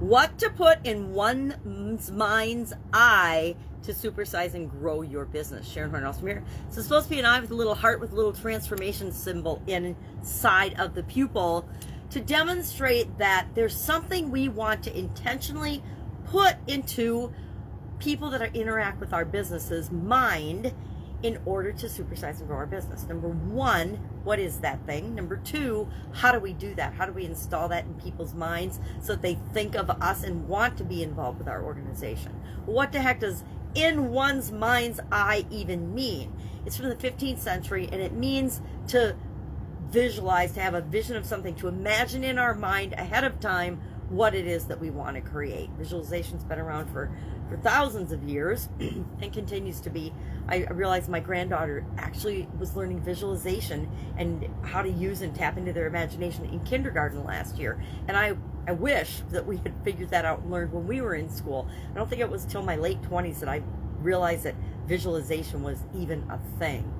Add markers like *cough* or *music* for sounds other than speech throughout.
what to put in one's mind's eye to supersize and grow your business. Sharon Horne-Ellstrom here. So it's supposed to be an eye with a little heart with a little transformation symbol inside of the pupil to demonstrate that there's something we want to intentionally put into people that interact with our businesses mind in order to supersize and grow our business. Number one, what is that thing? Number two, how do we do that? How do we install that in people's minds so that they think of us and want to be involved with our organization? What the heck does in one's mind's eye even mean? It's from the 15th century and it means to visualize, to have a vision of something, to imagine in our mind ahead of time what it is that we want to create. Visualization's been around for, for thousands of years *clears throat* and continues to be. I realized my granddaughter actually was learning visualization and how to use and tap into their imagination in kindergarten last year. And I, I wish that we had figured that out and learned when we were in school. I don't think it was till my late 20s that I realized that visualization was even a thing.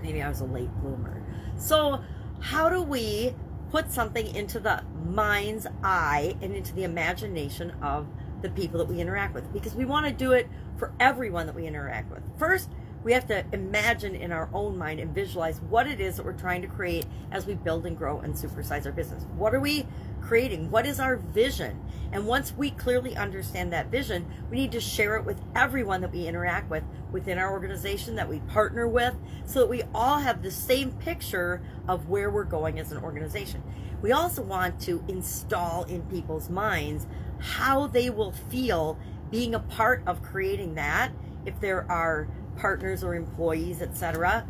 Maybe I was a late bloomer. So how do we put something into the mind's eye and into the imagination of the people that we interact with because we want to do it for everyone that we interact with. First, we have to imagine in our own mind and visualize what it is that we're trying to create as we build and grow and supersize our business. What are we creating? What is our vision? And once we clearly understand that vision, we need to share it with everyone that we interact with within our organization that we partner with so that we all have the same picture of where we're going as an organization. We also want to install in people's minds how they will feel being a part of creating that if there are partners or employees, etc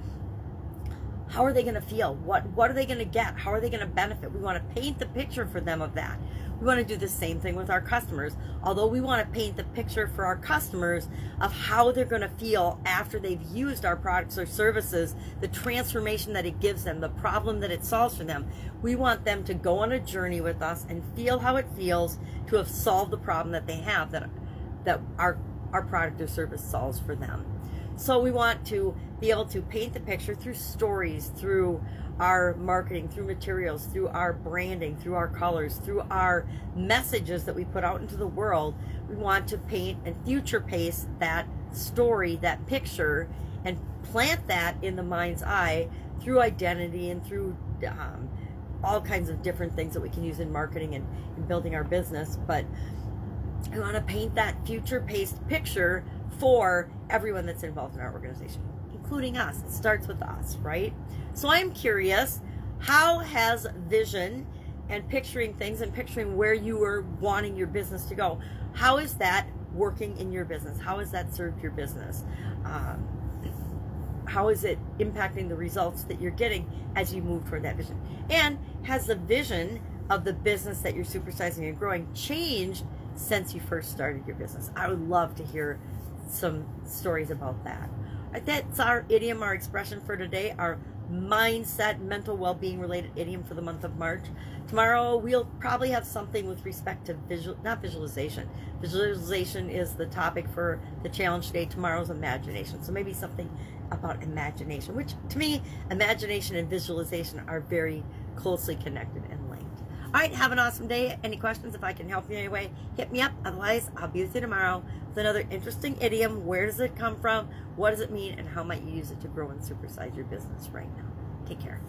how are they going to feel? What what are they going to get? How are they going to benefit? We want to paint the picture for them of that. We want to do the same thing with our customers. Although we want to paint the picture for our customers of how they're going to feel after they've used our products or services, the transformation that it gives them, the problem that it solves for them. We want them to go on a journey with us and feel how it feels to have solved the problem that they have that that our our product or service solves for them. So we want to be able to paint the picture through stories, through our marketing, through materials, through our branding, through our colors, through our messages that we put out into the world. We want to paint and future pace that story, that picture, and plant that in the mind's eye through identity and through um, all kinds of different things that we can use in marketing and, and building our business. But we want to paint that future paced picture for everyone that's involved in our organization, including us. It starts with us, right? So I'm curious, how has vision and picturing things and picturing where you are wanting your business to go, how is that working in your business? How has that served your business? Um, how is it impacting the results that you're getting as you move toward that vision? And has the vision of the business that you're supersizing and growing changed since you first started your business? I would love to hear some stories about that. That's our idiom, our expression for today, our mindset, mental well-being related idiom for the month of March. Tomorrow we'll probably have something with respect to visual, not visualization. Visualization is the topic for the challenge day. Tomorrow's imagination. So maybe something about imagination, which to me, imagination and visualization are very closely connected and all right, have an awesome day. Any questions, if I can help you in any way, hit me up. Otherwise, I'll be with you tomorrow with another interesting idiom. Where does it come from? What does it mean? And how might you use it to grow and supersize your business right now? Take care.